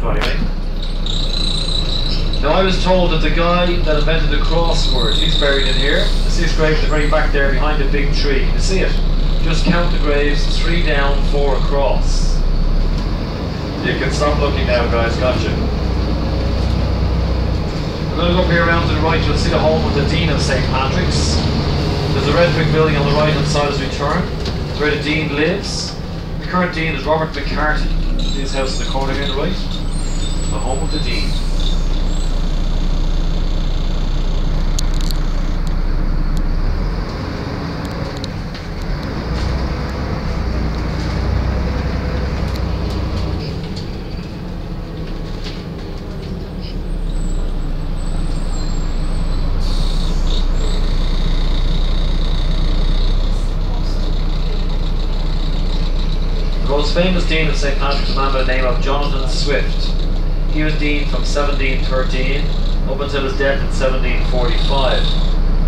to anyway. Now I was told that the guy that invented the crossword, he's buried in here. The six graves are very back there behind a big tree. You see it? Just count the graves, three down, four across. You can stop looking now guys, gotcha. We're going to go up here around to the right, you'll see the home of the Dean of St. Patrick's. There's a red brick building on the right hand side as we turn. It's where the Dean lives. The current Dean is Robert MacCarthy. His house in the corner here on the right. The. Most famous dean of St. Patrick's man by the name of Jonathan Swift. He was dean from 1713 up until his death in 1745.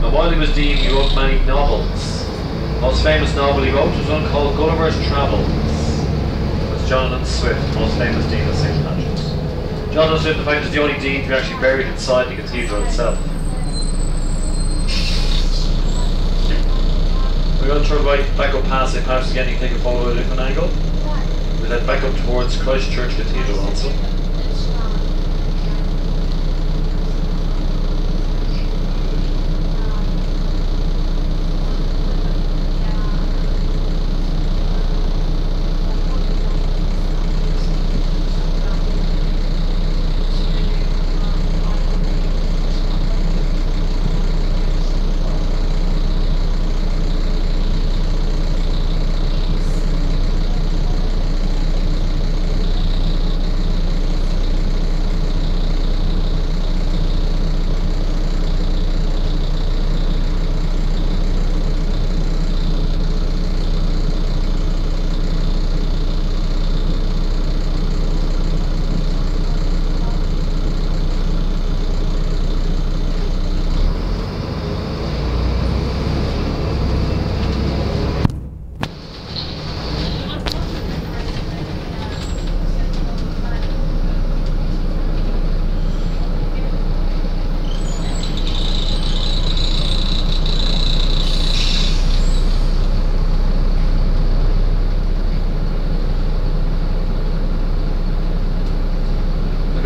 And while he was dean, he wrote many novels. The most famous novel he wrote was one called Gulliver's Travels. Was Jonathan Swift, the most famous dean of St. Patrick's. Jonathan Swift, in fact, is the only dean to be actually buried inside the cathedral itself. We're going to turn right back up past St. Patrick's again. You take a photo at a different angle. We head back up towards Christchurch Cathedral also.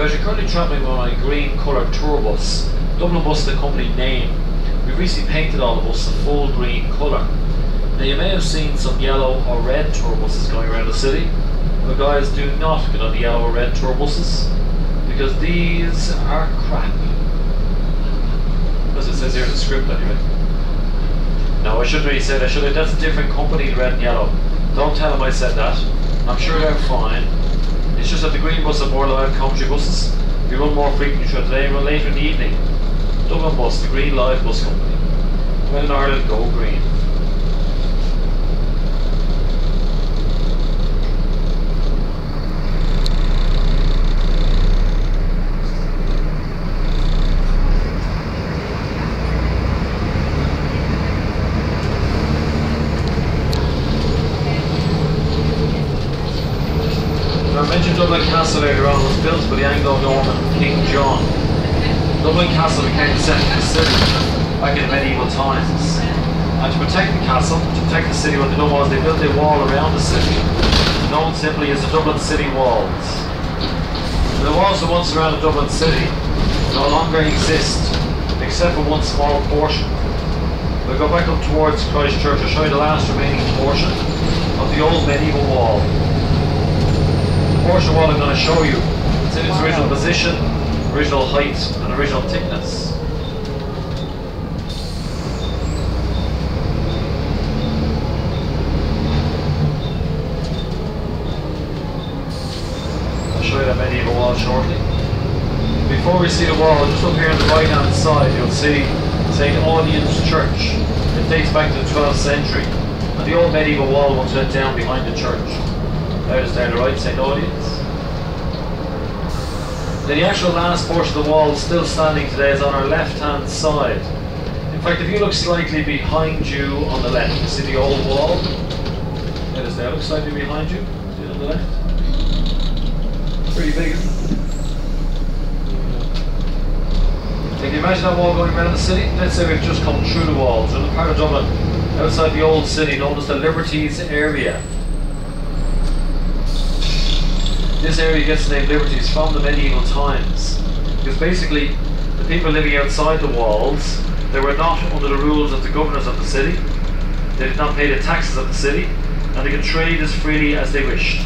Because you're currently travelling on a green coloured tour bus. Dublin Bus is the company name. We've recently painted all the buses a full green colour. Now you may have seen some yellow or red tour buses going around the city. But guys, do not get on the yellow or red tour buses because these are crap. As it says here in the script anyway. No, I shouldn't really say that, should I? That's a different company, red and yellow. Don't tell them I said that. I'm sure they're fine. It's just that the green bus are more like country buses. We run more frequently throughout the day, run later in the evening. Dublin Bus, the Green Live Bus Company. When in Ireland, go green. Now, I mentioned Dublin Castle earlier on was built by the Anglo-Norman King John. Dublin Castle became the centre of the city back in medieval times. And to protect the castle, to protect the city, what they done was they built a wall around the city, known simply as the Dublin City Walls. The walls that once surrounded Dublin City no longer exist, except for one small portion. We'll go back up towards Christchurch to show you the last remaining portion of the old medieval wall. The portion of wall I'm going to show you, it's in its original position, original height, and original thickness. I'll show you that medieval wall shortly. Before we see the wall, just up here on the right hand side, you'll see St. Audoen's Church. It dates back to the 12th century. And the old medieval wall once went down behind the church. There's down the right, St. Audoen's. The actual last portion of the wall still standing today is on our left-hand side. In fact, if you look slightly behind you on the left, you see the old wall? That is now slightly behind you. See it on the left? Pretty big. Can you imagine that wall going around the city? Let's say we've just come through the walls, so in the part of Dublin, outside the old city known as the Liberties area. This area gets the name Liberties from the medieval times. Because basically, the people living outside the walls, they were not under the rules of the governors of the city. They did not pay the taxes of the city, and they could trade as freely as they wished.